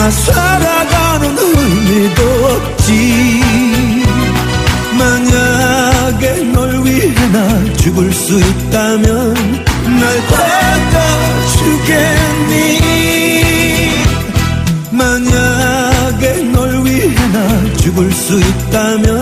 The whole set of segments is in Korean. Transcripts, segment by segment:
나 살아가는 의미도 없지. 만약에 널 위해 나 죽을 수 있다면 날 받아주겠니? 만약에 널 위해 나 죽을 수 있다면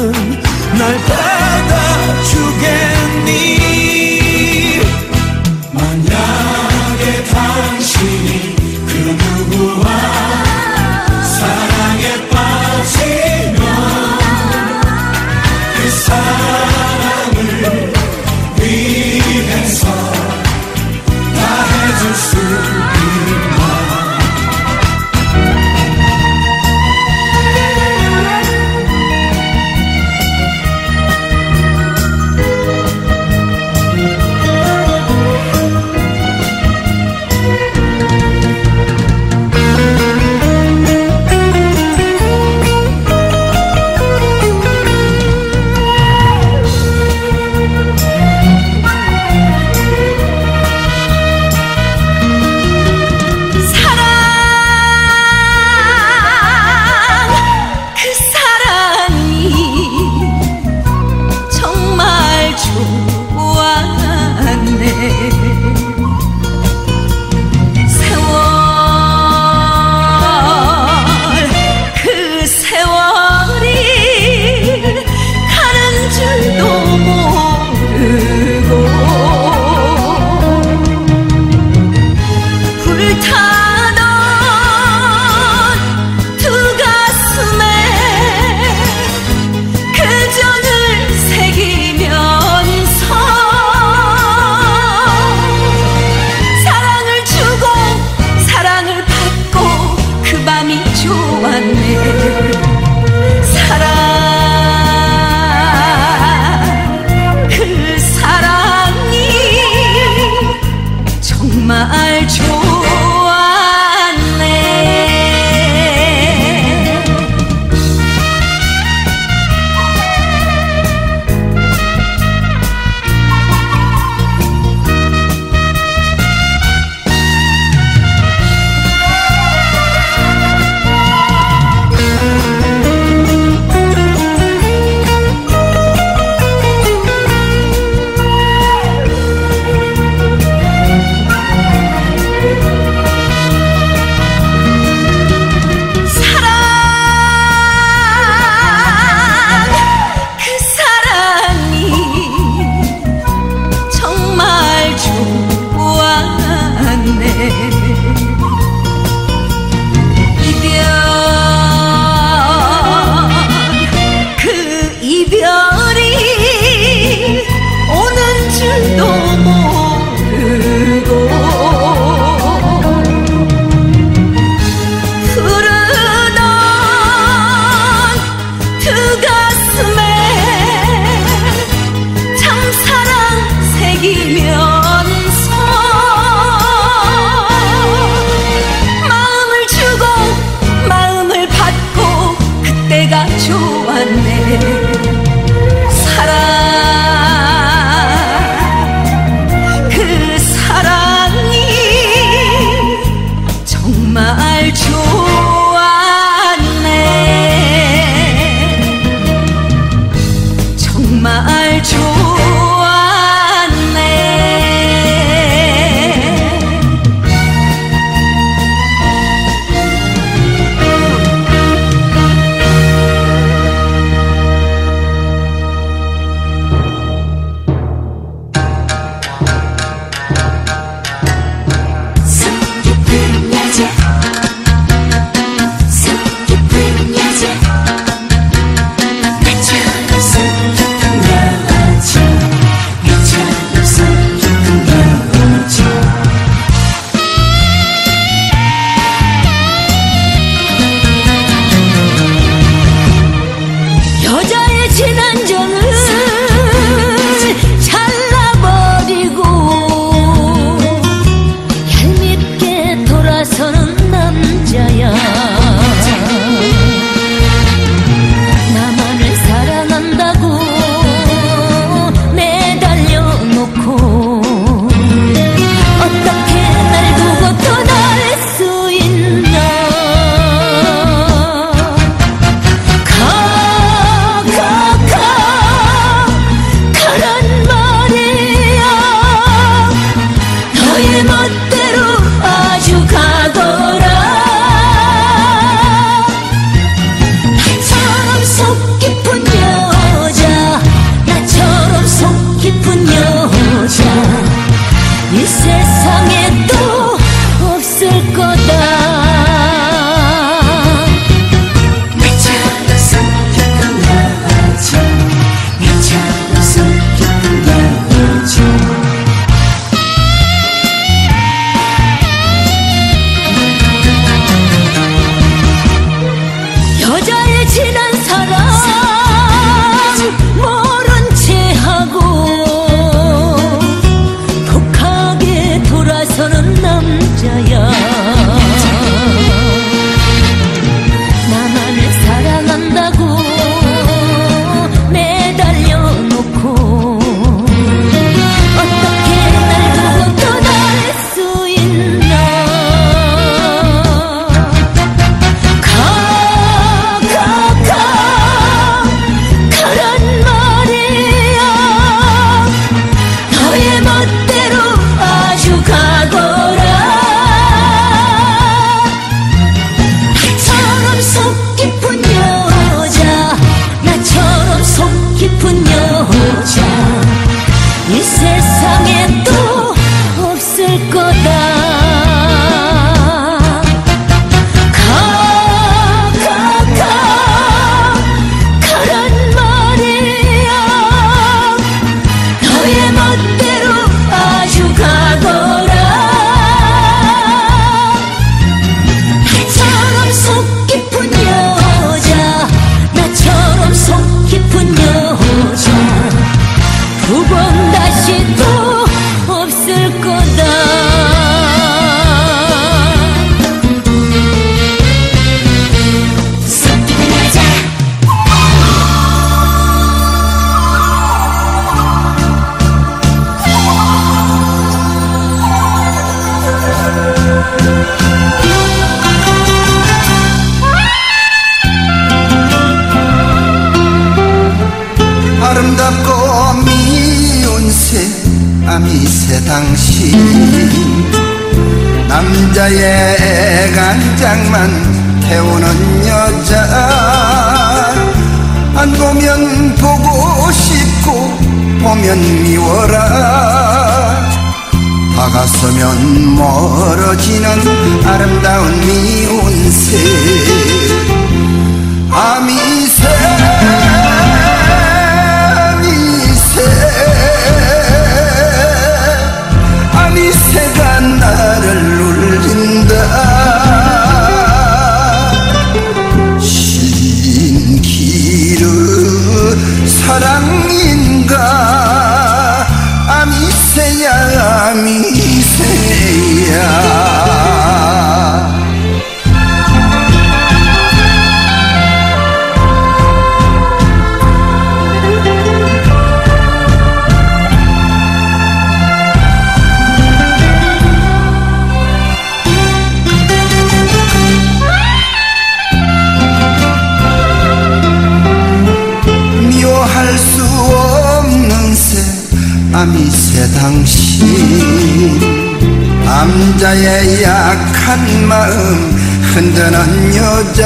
약한 마음 흔드는 여자.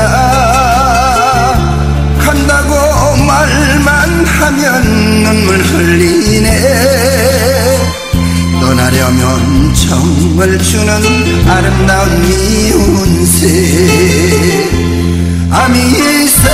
간다고 말만 하면 눈물 흘리네. 떠나려면 정을 주는 아름다운 미운새 아미새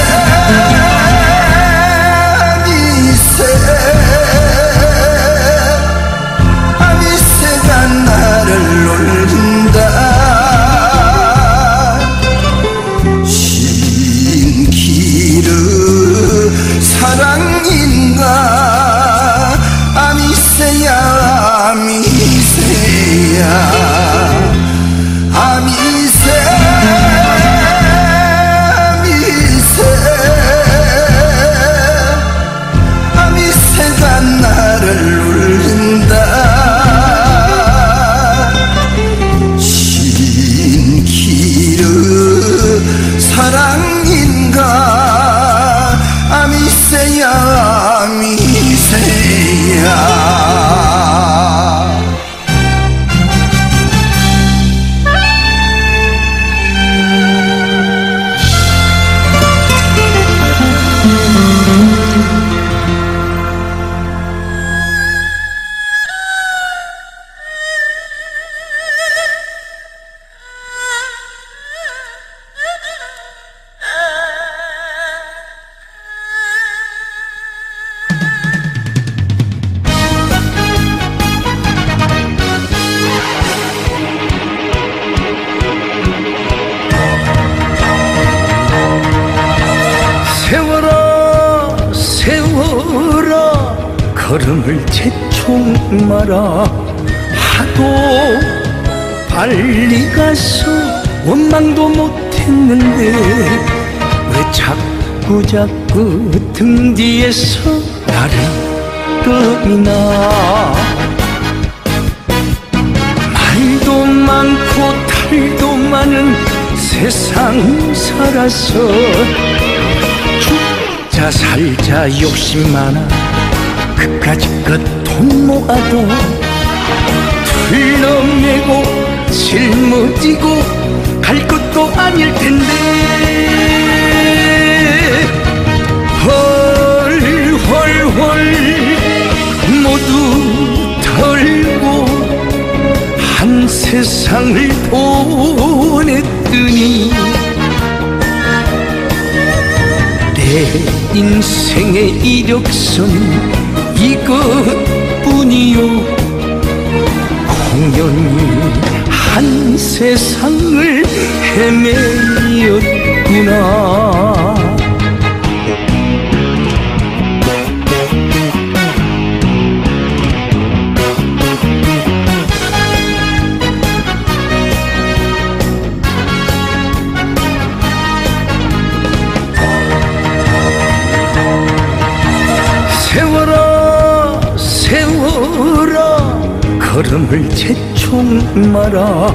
걸음을 재촉 마라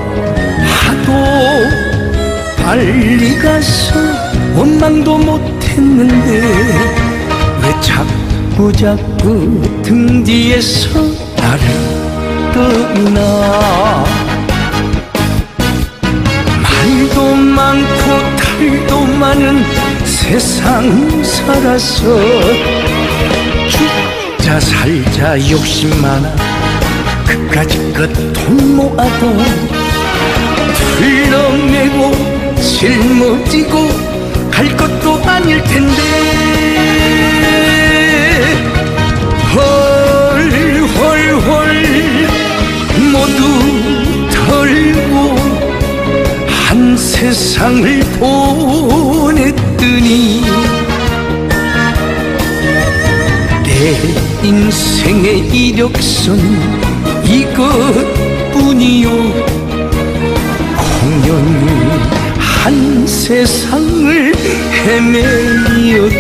하도 빨리 가서 원망도 못했는데 왜 자꾸 자꾸 등 뒤에서 나를 떠나? 말도 많고 탈도 많은 세상 살아서 죽자 살자 욕심 많아 그까짓 것돈 모아도 틀러매고 짊어지고 갈 것도 아닐 텐데 헐헐헐 모두 털고 한 세상을 보냈더니 내 인생의 이력서는 이것뿐이요. 공연히 한 세상을 헤매였구나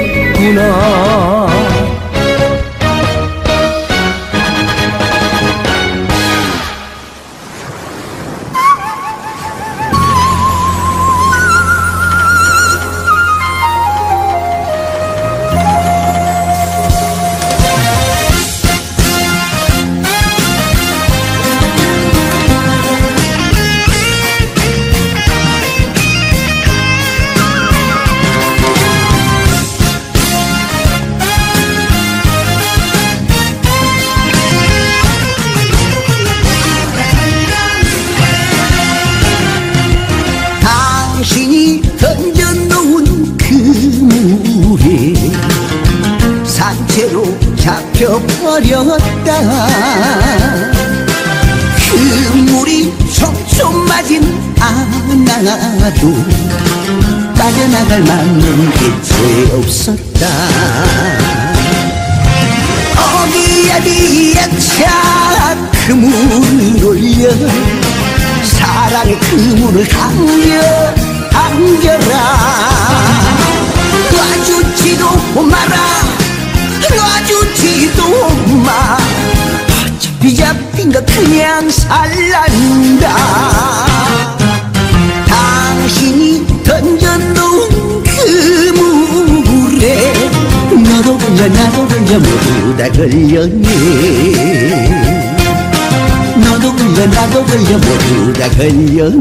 걸렸네 너도 걸려 나도 걸려 모두 다 걸렸네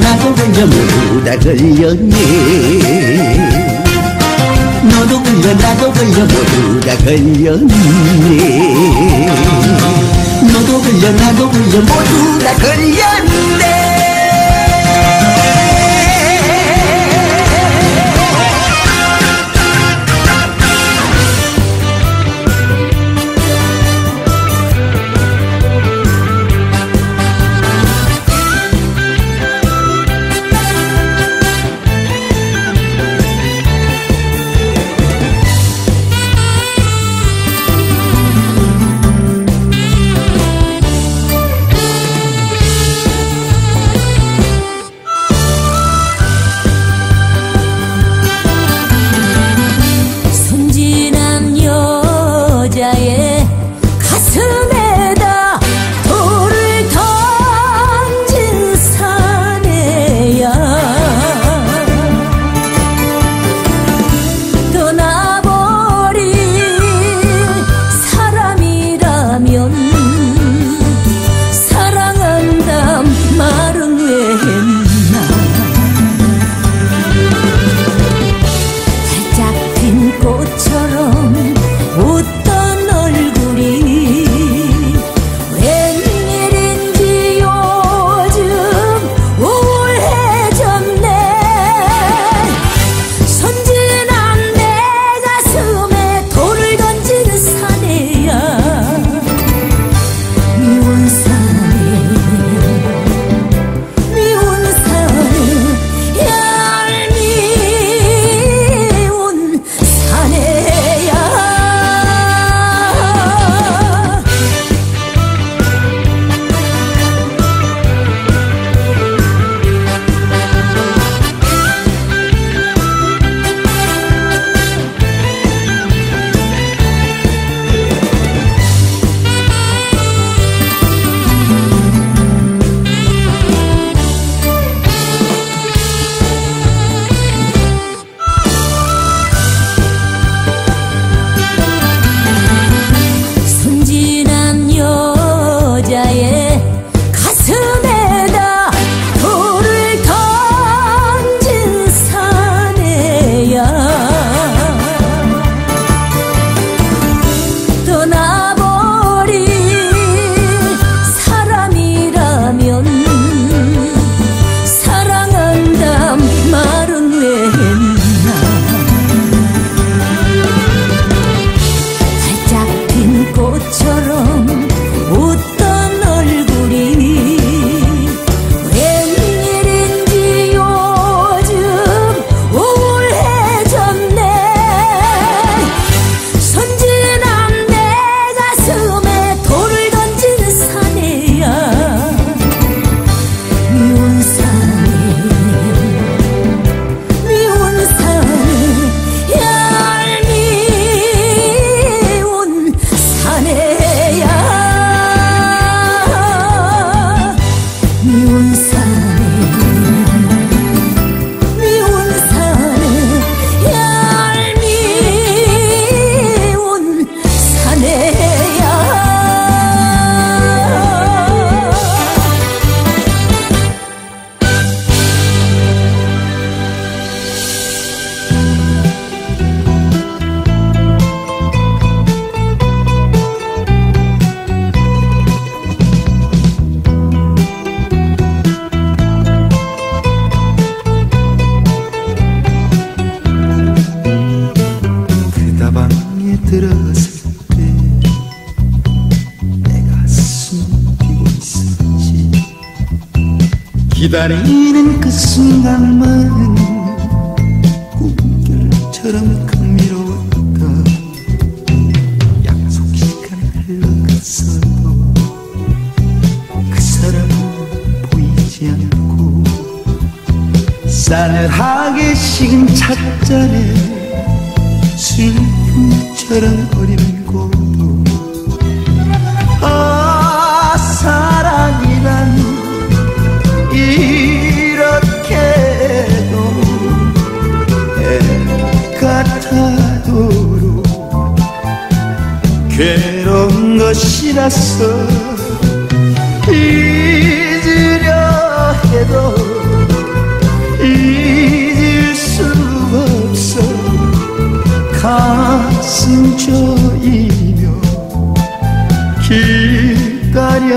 나도 걸려모다 걸렸네 너도 걸려 나도 걸려 모두다 걸렸네 너도 걸려 나도 걸려 모두다 걸렸네 들었을 때 내가 숨기고 있었지. 기다리는 그 순간만은 꿈결처럼 감미로웠다 약속 시간이 흘러갔어도 그 사람은 보이지 않고 싸늘하게 식은 찻잔에 술 어린 고도 아 사랑이란 이렇게도 애 같아도록 괴로운 것이라서 잊으려 해도 저이며 기다려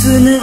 Hüsnün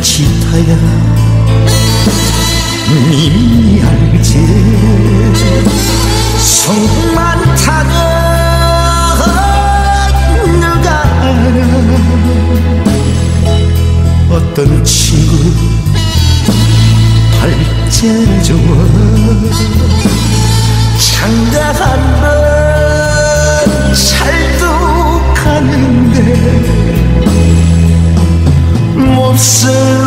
짙어야 님이 알지. 속만 타고 누가. 알아 어떤 친구 발제조와 장가 answer.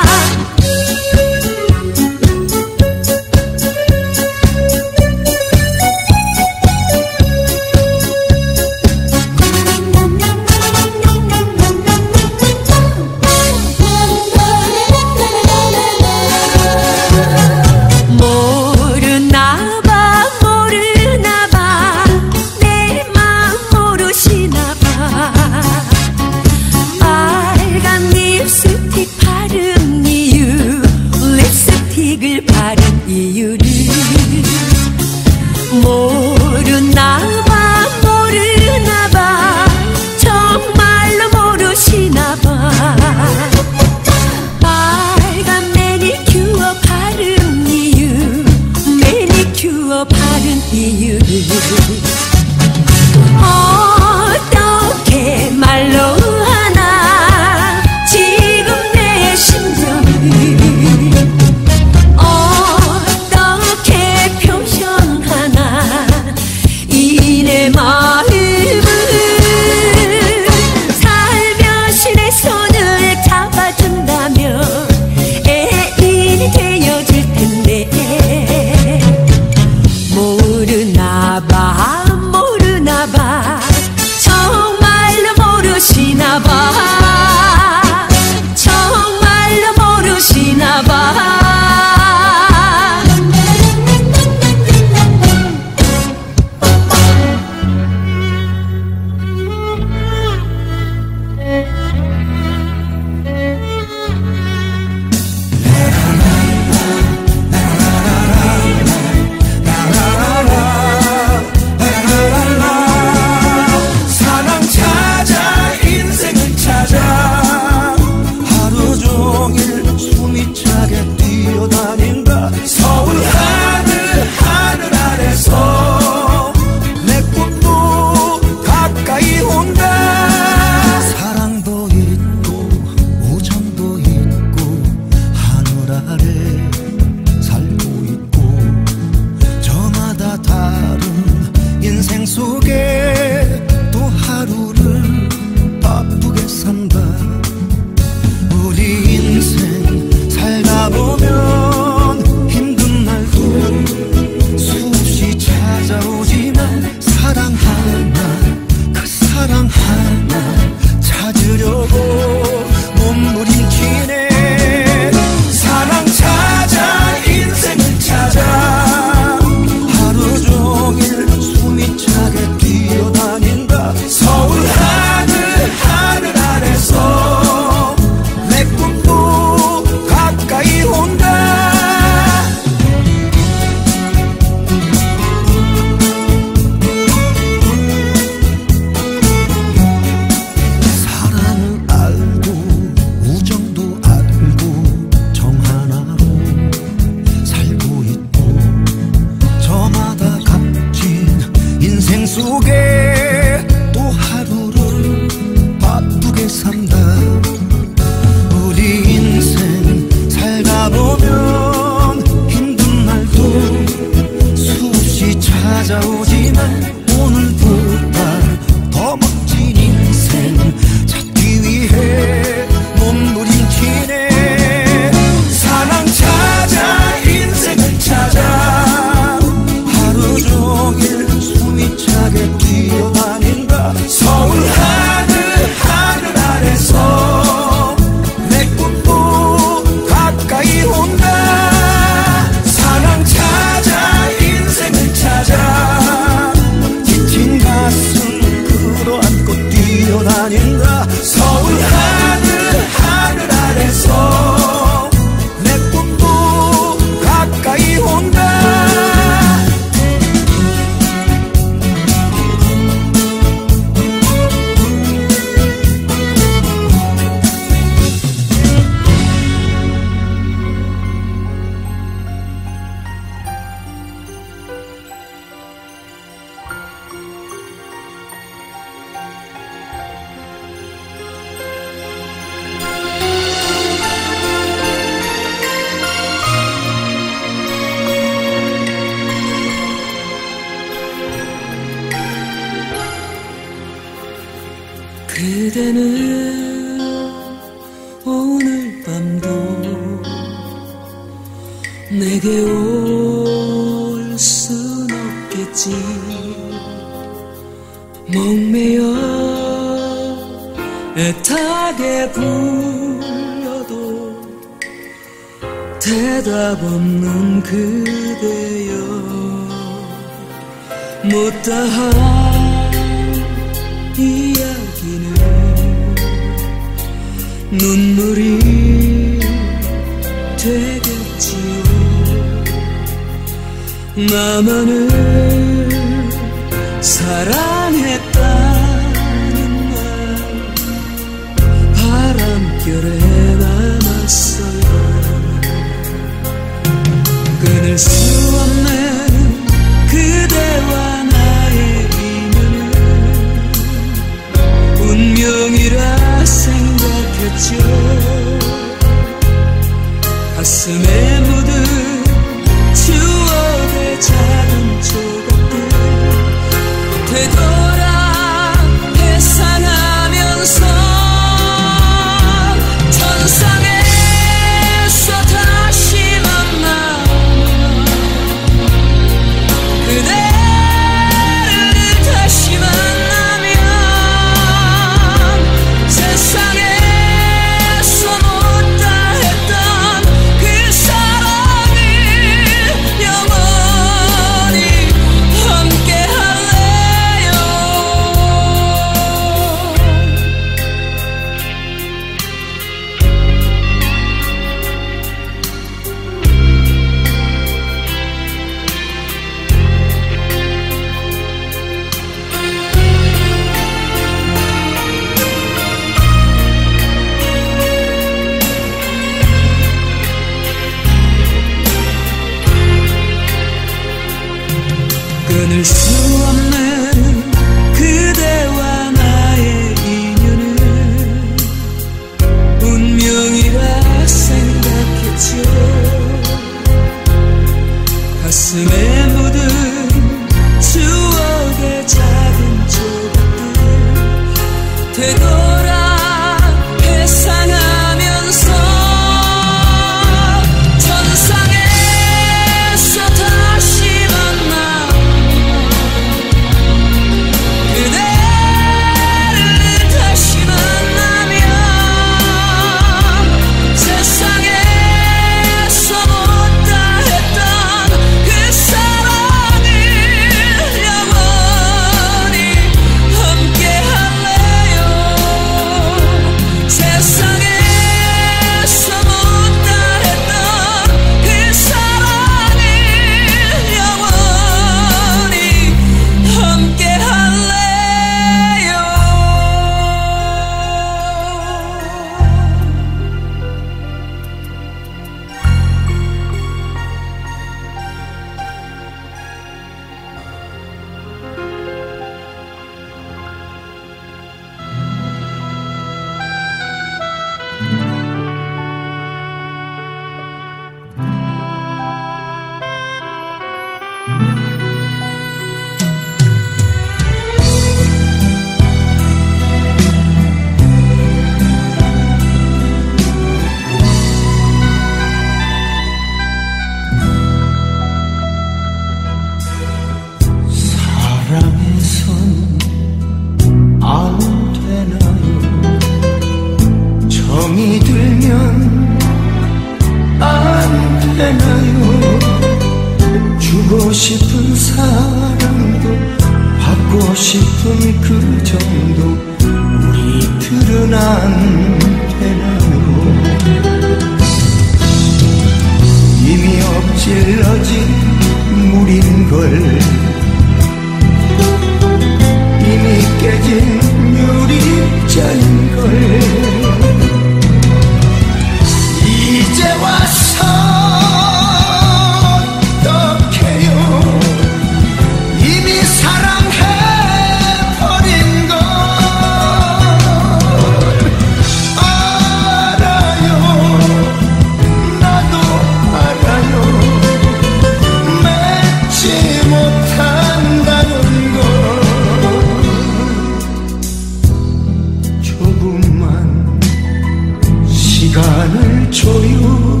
시간을 줘요.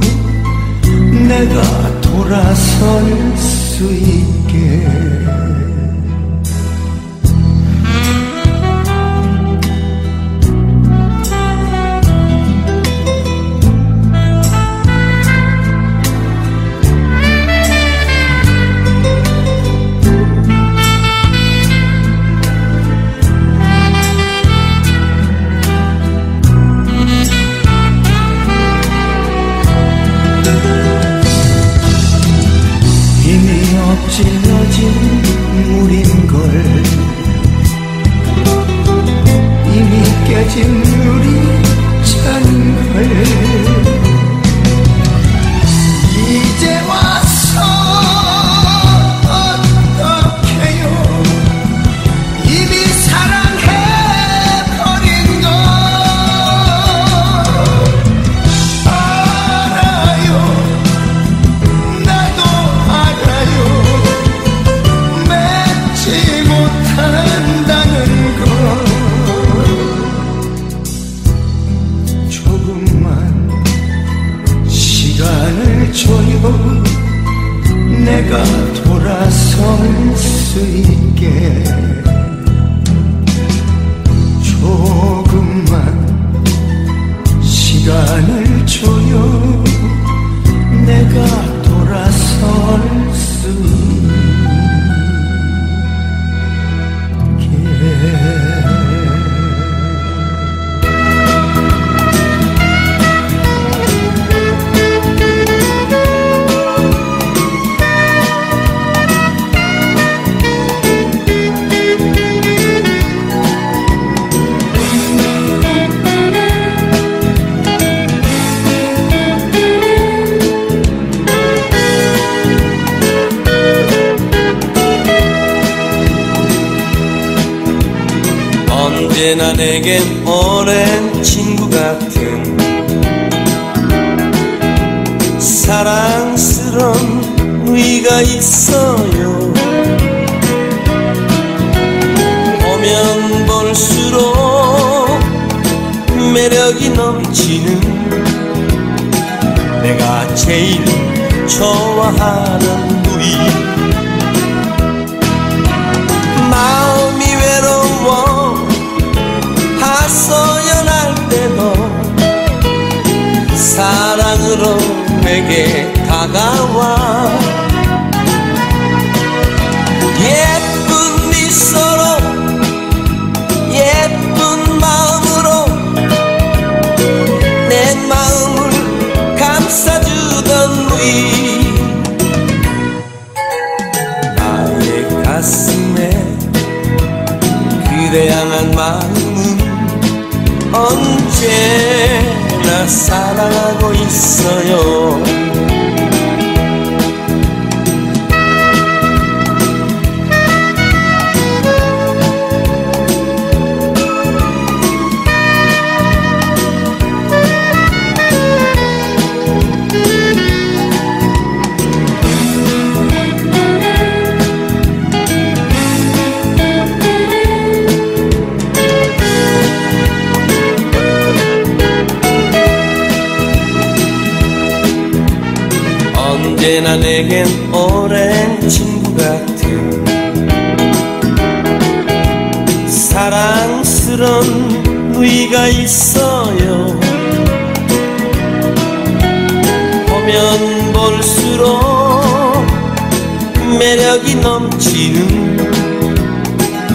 내가 돌아설 수 있게.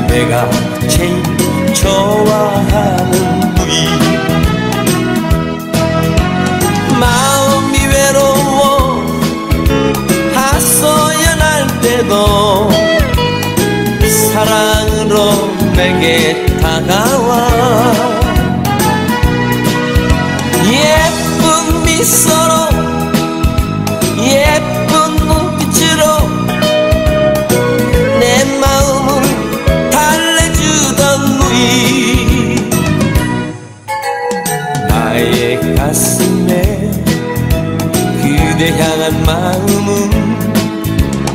내가 제일 좋아하는 부위. 마음이 외로워 하소연할 때도 사랑으로 내게 다가와. 예쁜 미소 마음은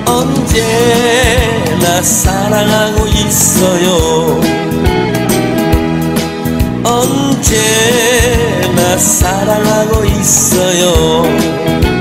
언제나 사랑하고 있어요. 언제나 사랑하고 있어요.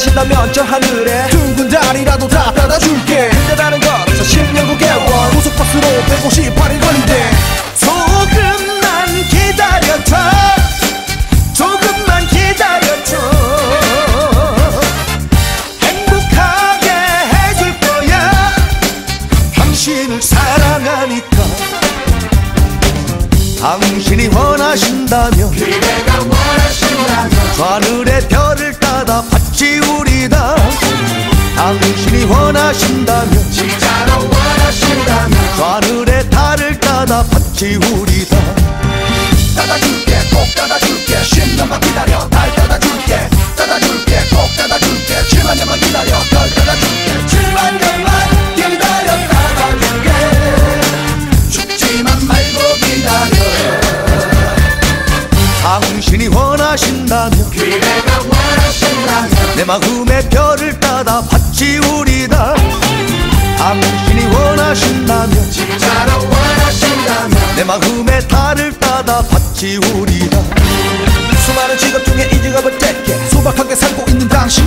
하시려면 저 하늘에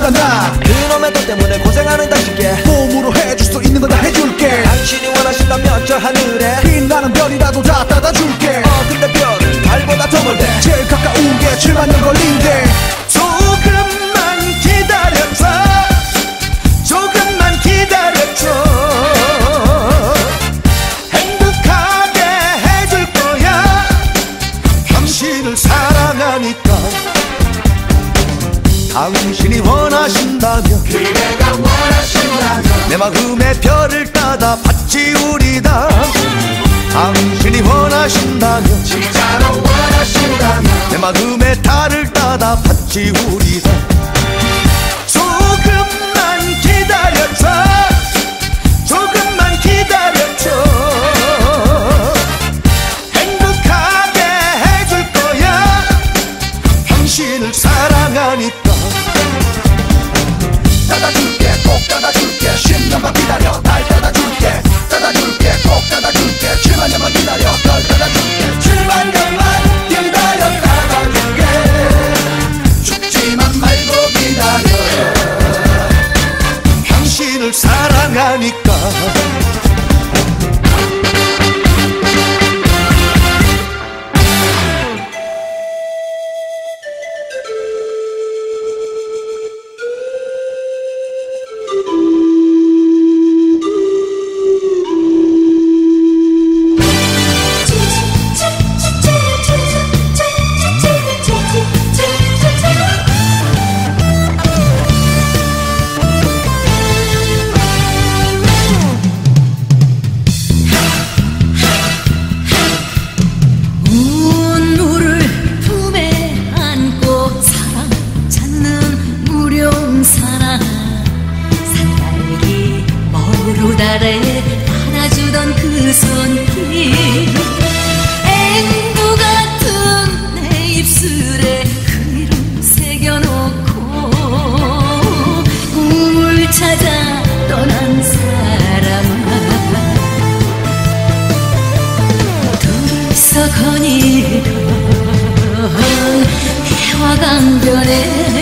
거다. 그놈의 돈 때문에 고생하는 당신께 몸으로 해줄 수 있는 거 다 해줄게. 당신이 원하신다면 저 하늘에. 빛나는 별이라도 다 따다 줄게. 어 근데 별은 달보다 더 멀대. 제일 가까운 게 7만 년 걸린대. 起舞 거니까 해화강 변에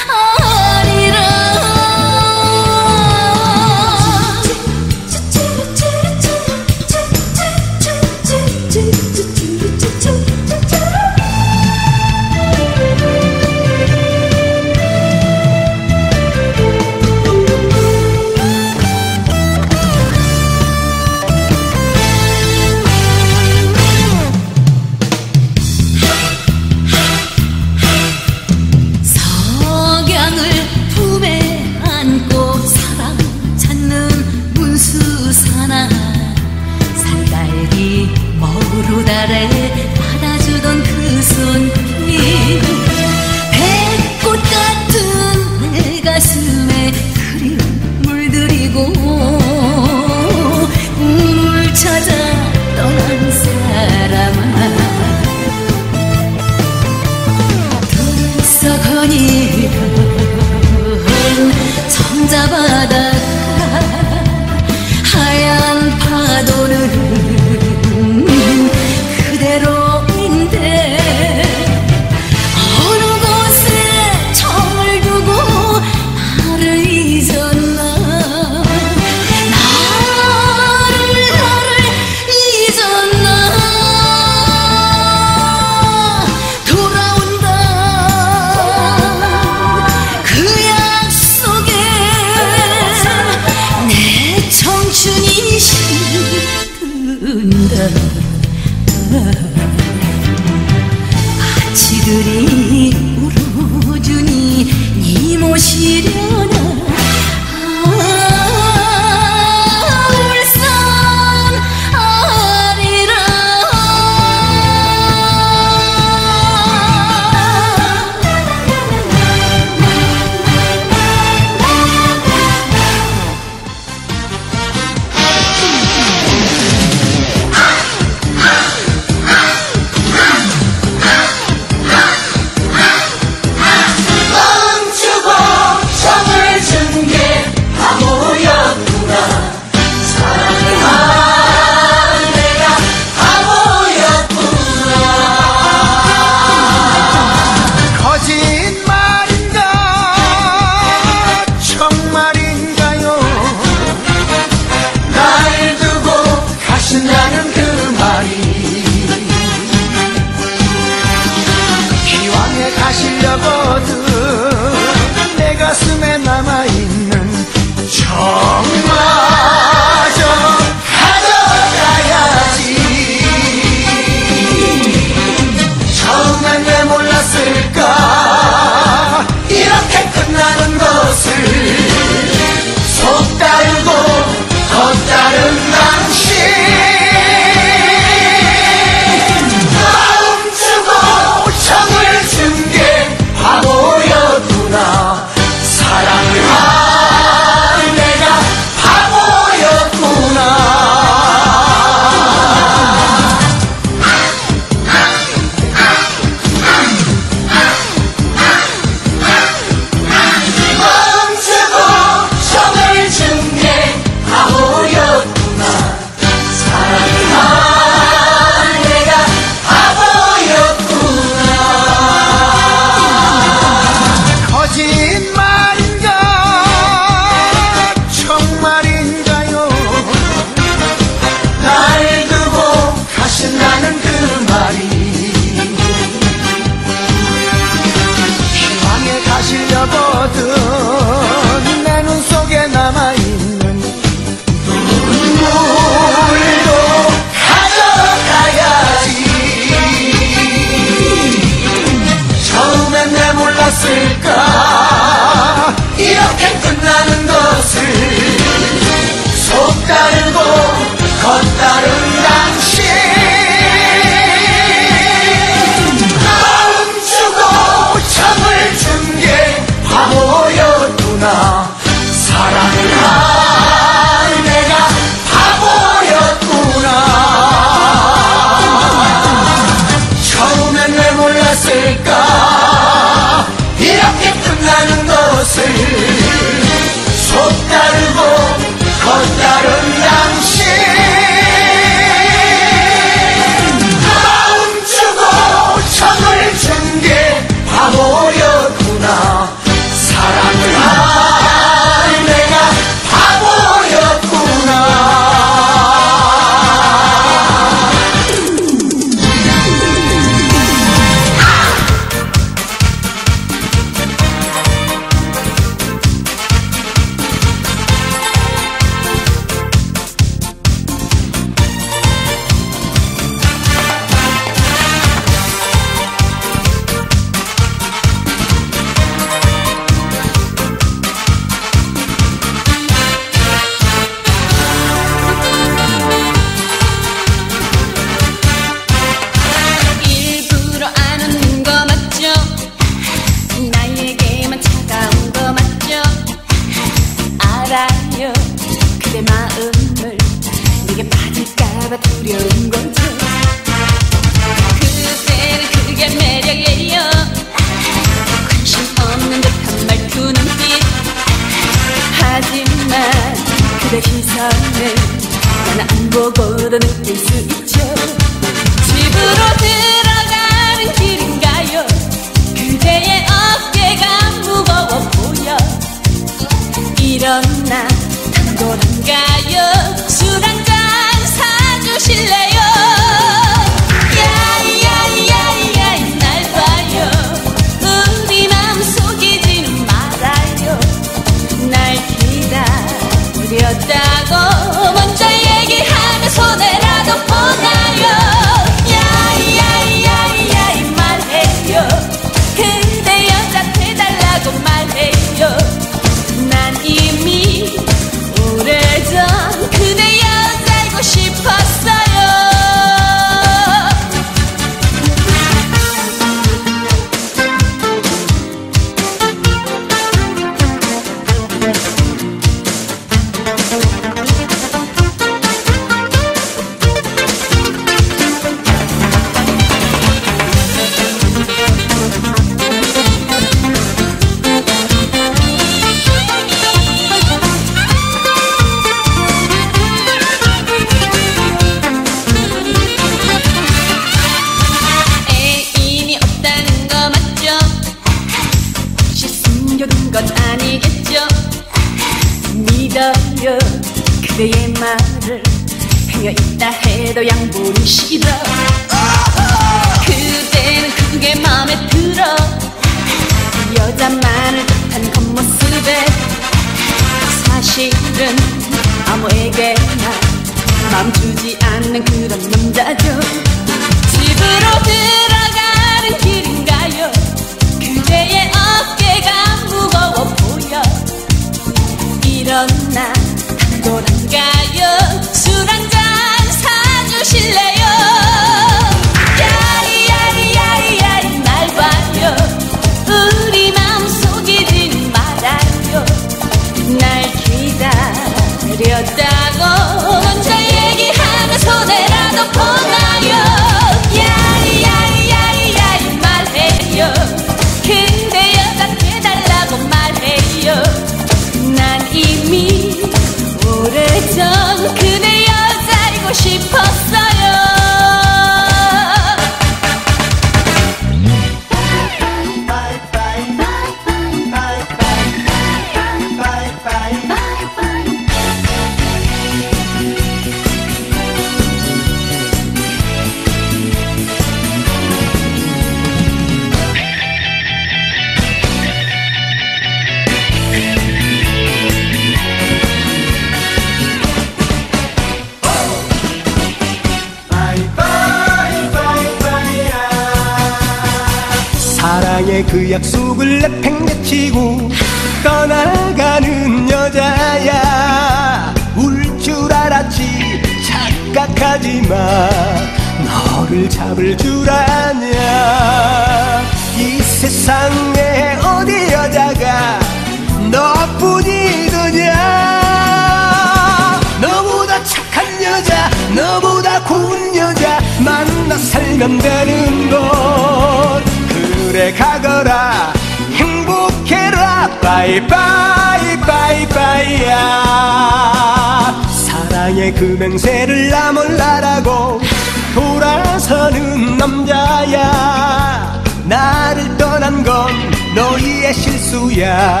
실수야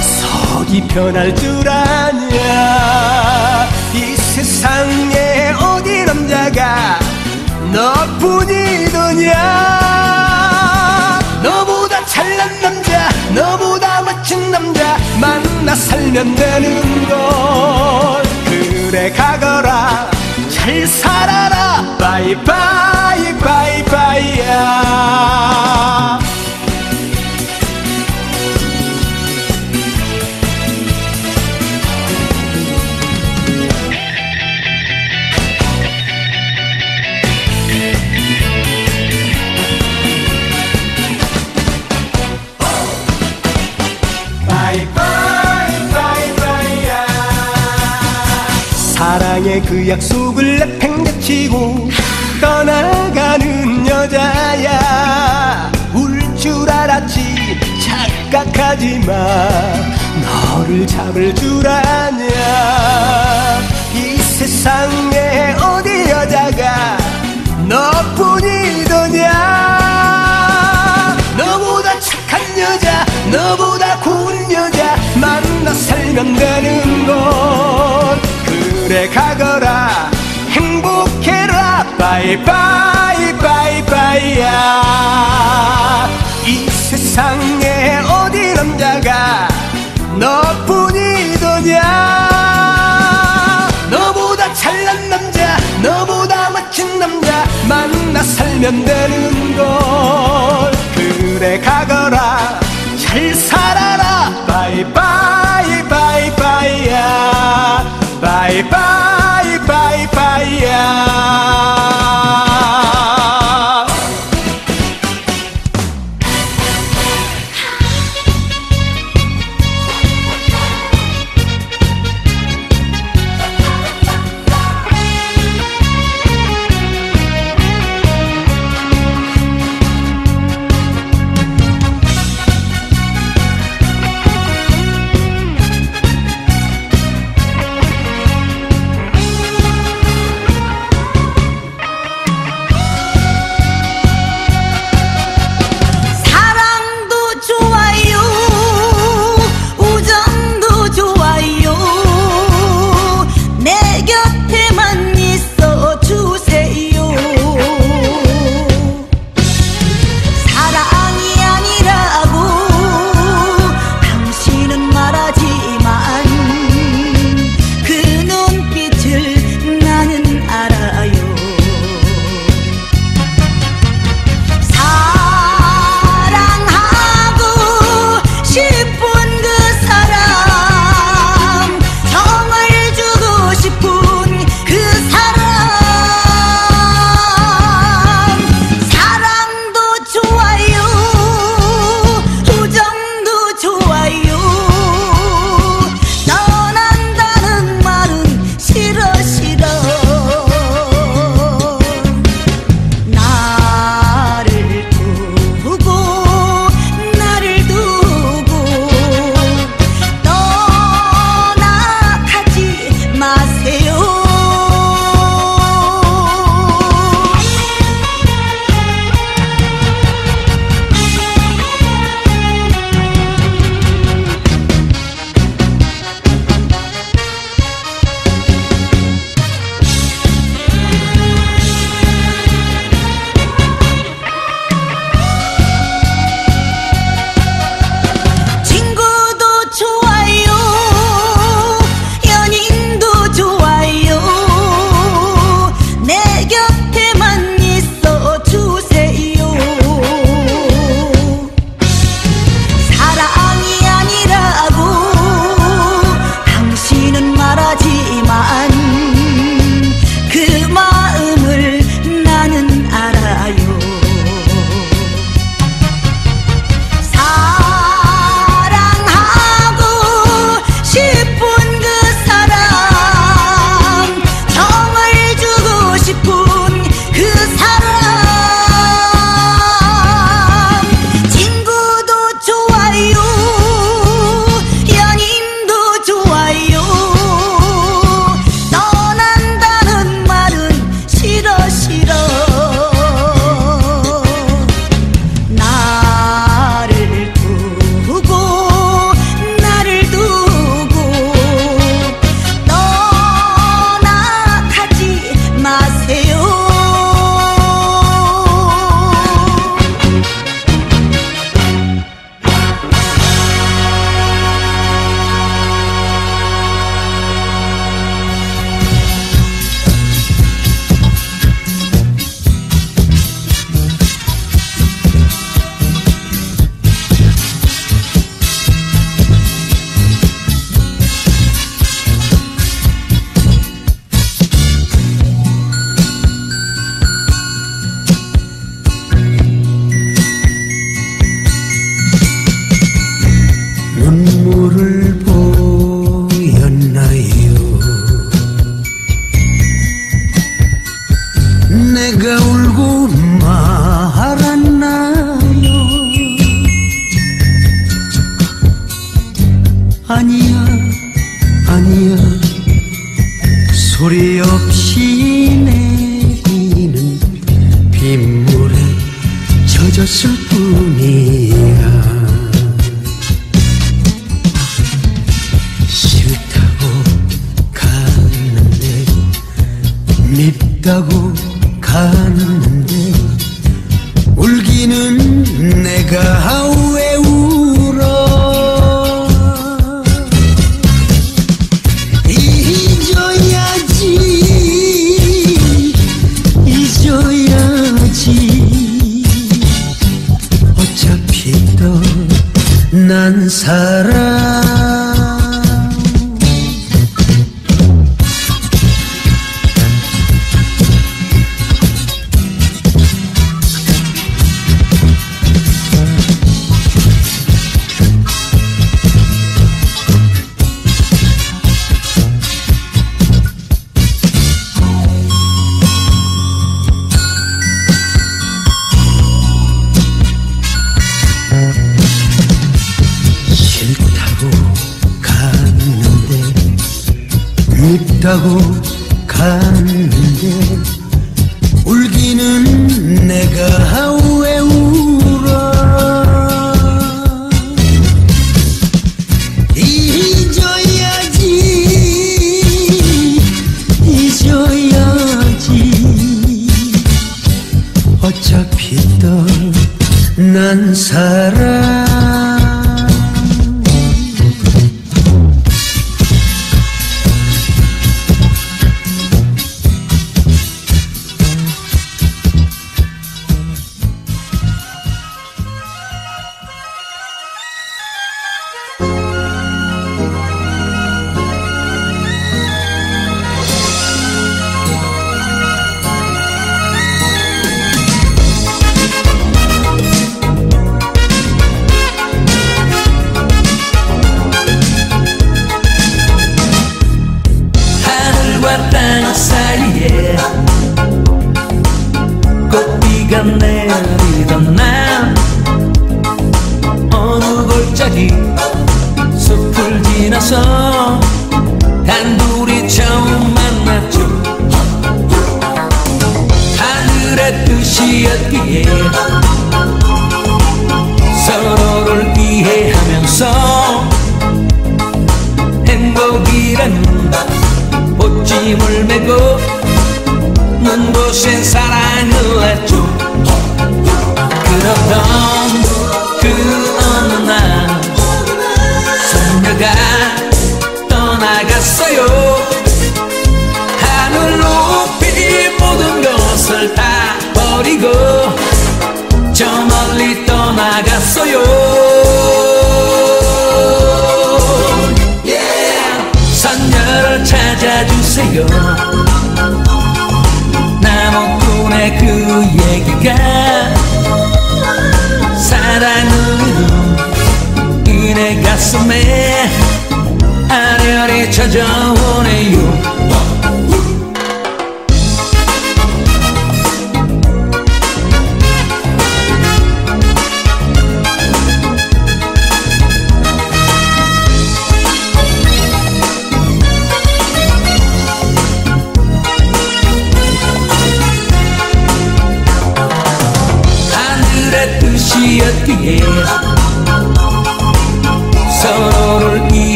속이 편할 줄 아냐. 이 세상에 어디 남자가 너뿐이더냐. 너보다 잘난 남자 너보다 멋진 남자 만나 살면 되는 걸. 그래 가거라. 잘 살아라. 바이바이 바이바이야 그 약속을 내팽개치고 떠나가는 여자야. 울 줄 알았지 착각하지 마. 너를 잡을 줄 아냐. 이 세상에 어디 여자가 너뿐이더냐. 너보다 착한 여자 너보다 고운 여자. 만나 살면 되는 것 가거라. 행복해라. 바이바이 바이바이야. 이 세상에 어디 남자가 너뿐이더냐? 너보다 잘난 남자 너보다 멋진 남자 만나 살면 되는 걸. 그래 가거라 바이바이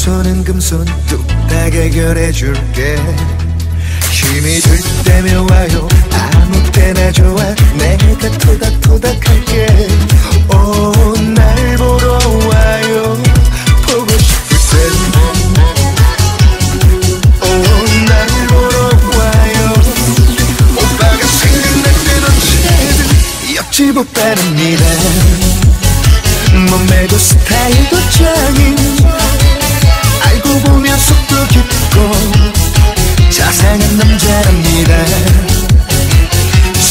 손은 금손 뚝딱 해결해줄게. 힘이 들 때면 와요. 아무 때나 좋아. 내가 토닥토닥 할게. 오날 보러 와요. 보고 싶을 땐 오날 보러 와요. 오빠가 생각날 땐 언제든 옆집 오빠랍니다. 몸매도 스타일도 짱인 자꾸 보면 속도 깊고 자상한 남자랍니다.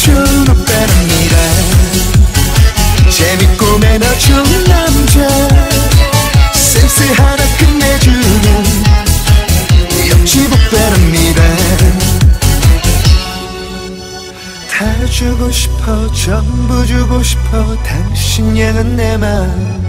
춘 오빠랍니다. 재밌고 매너 좋은 남자. 센스 하나 끝내주는 옆집 오빠랍니다. 다 주고 싶어 전부 주고 싶어 당신 향은 내맘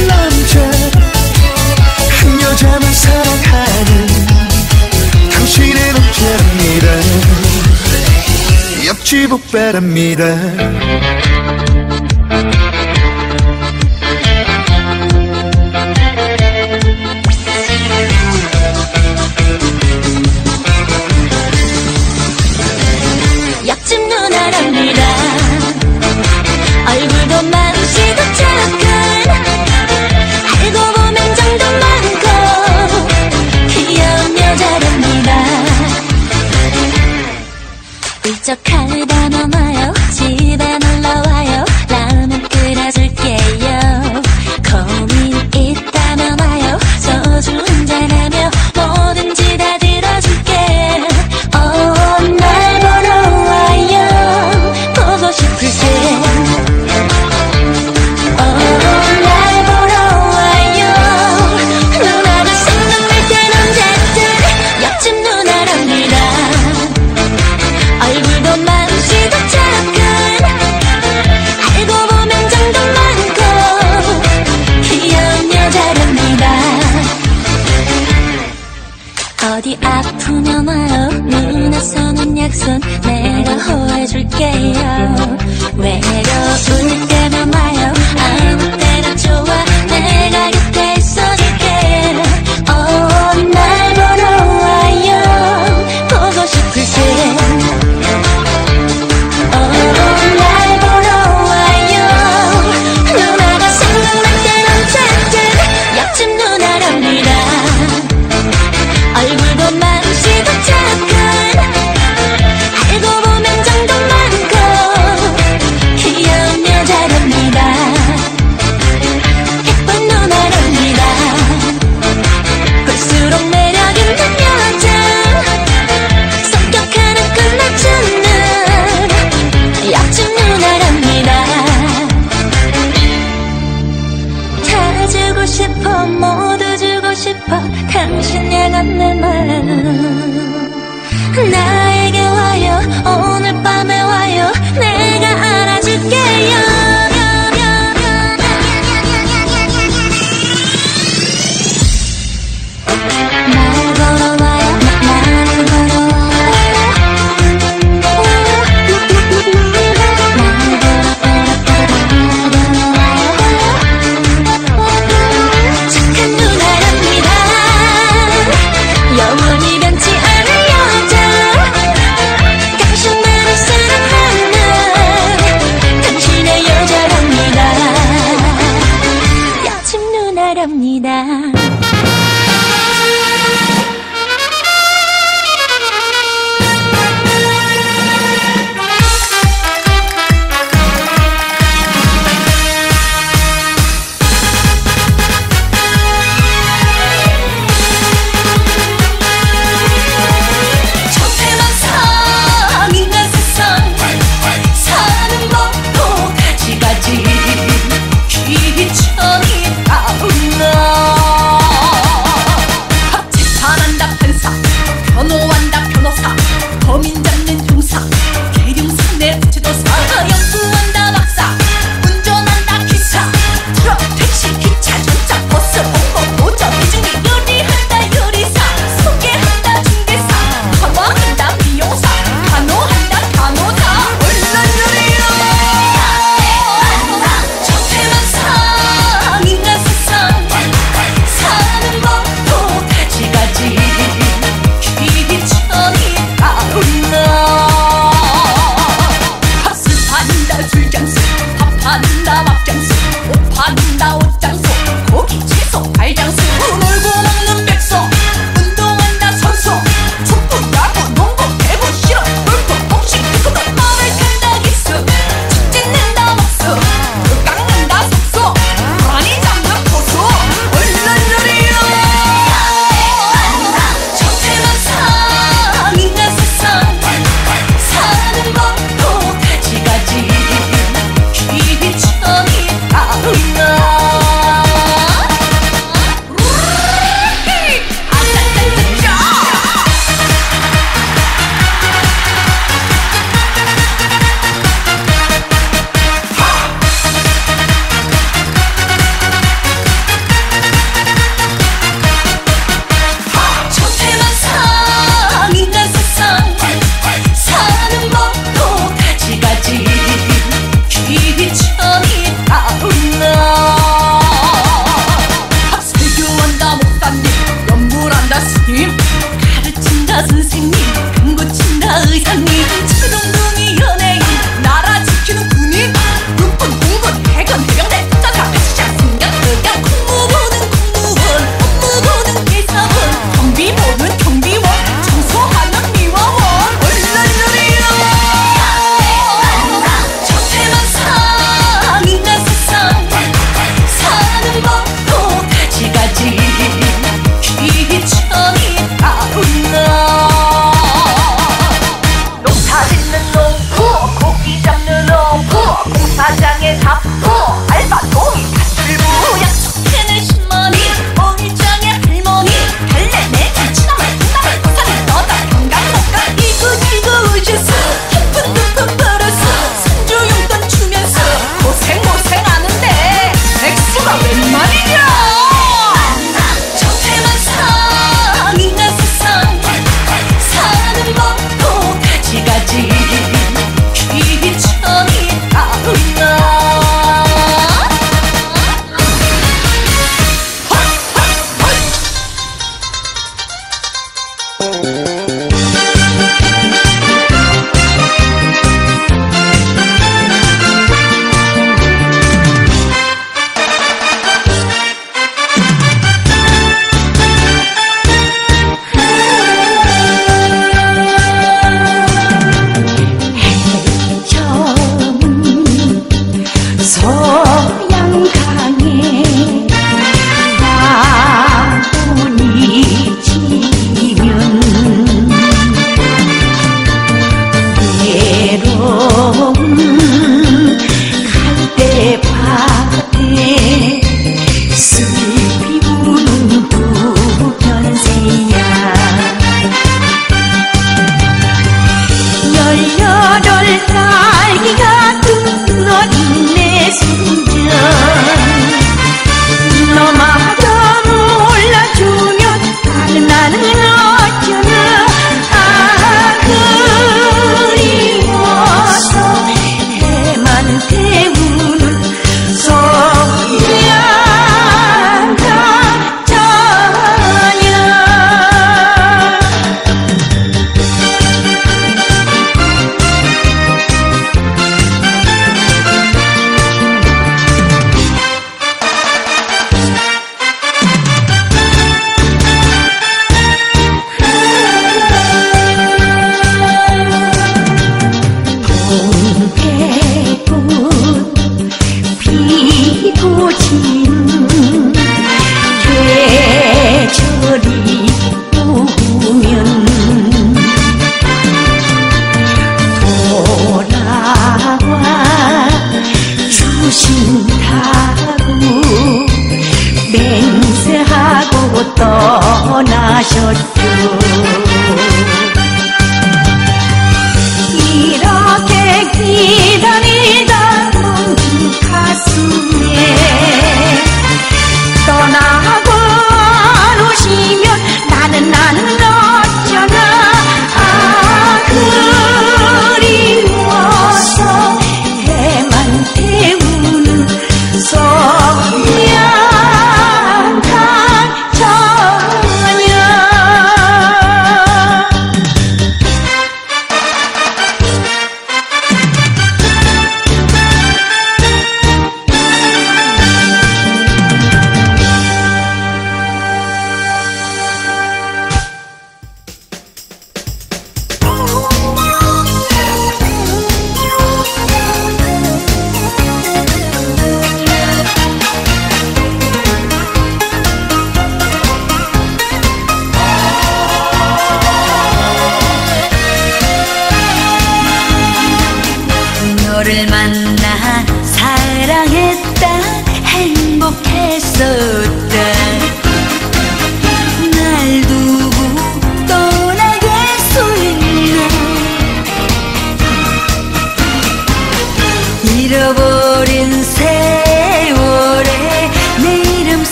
better meet her.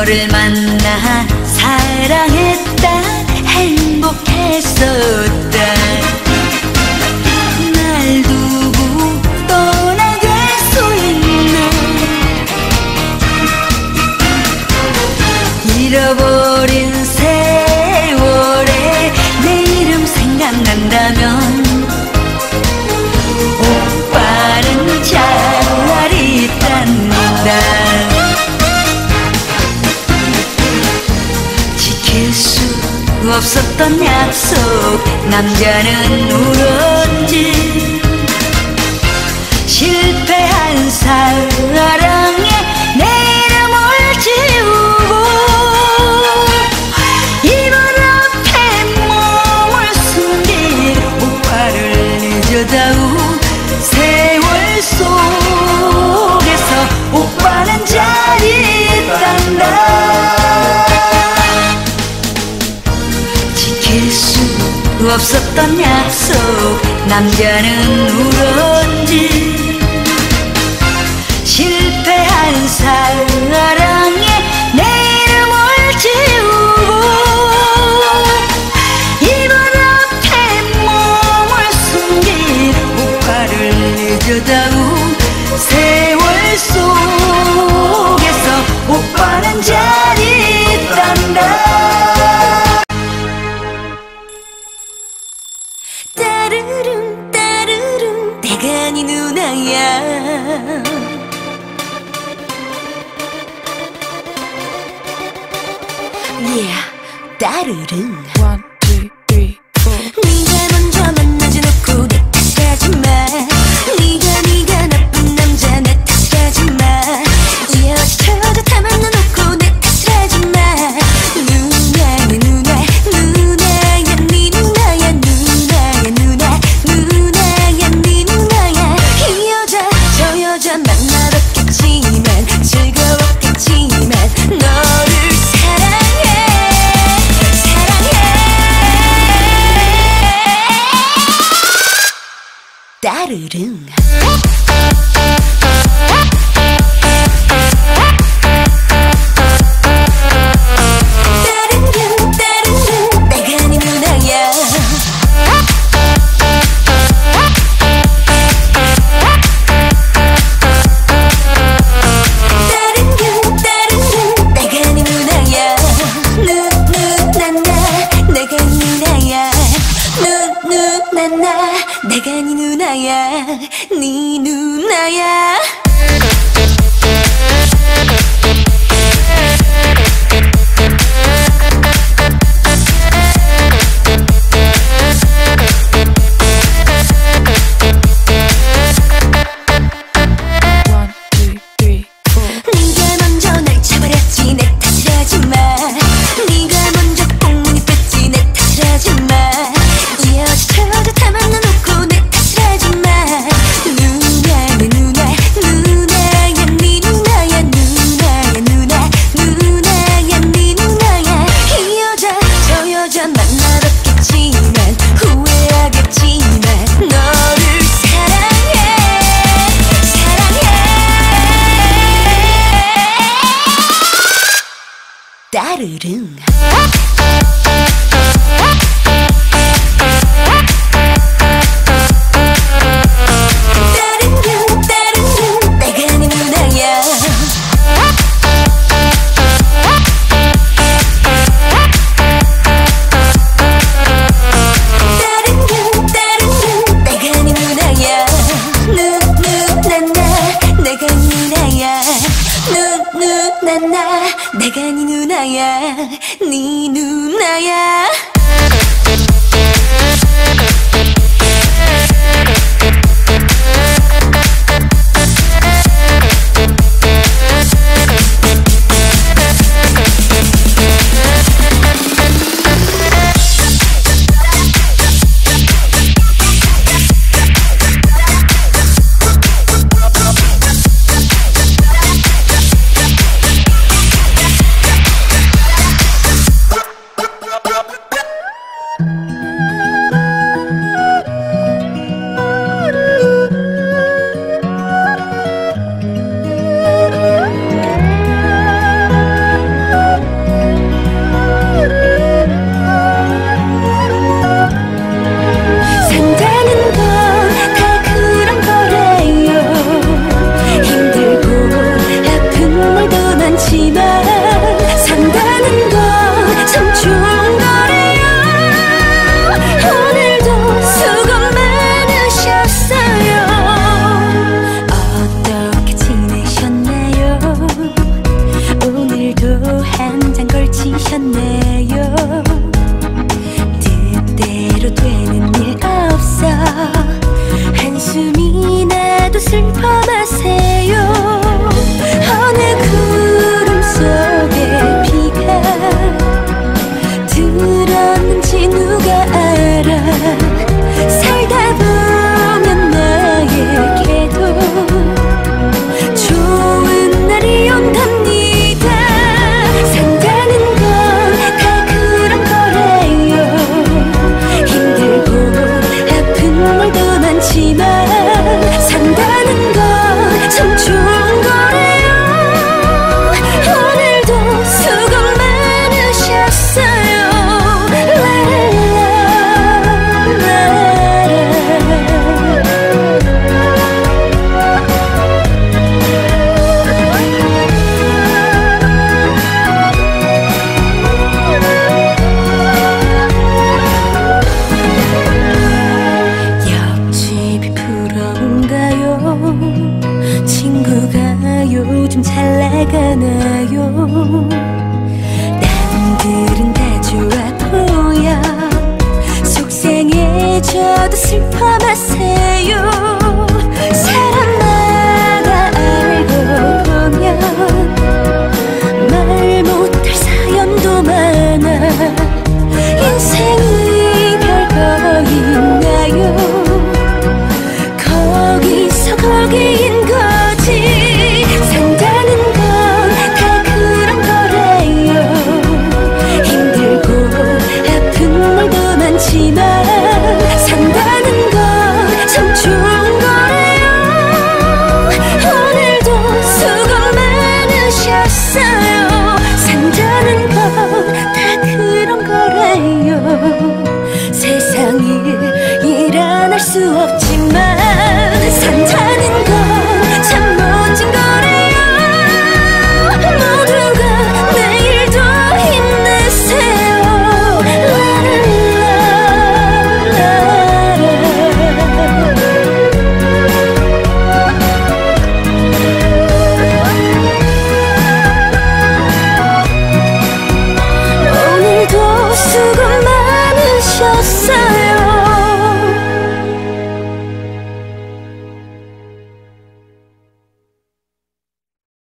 너를 만나 사랑했다 행복했었다. 없었던 약속. 남자는 울었지. 없었던 약속. 남자는 울었지.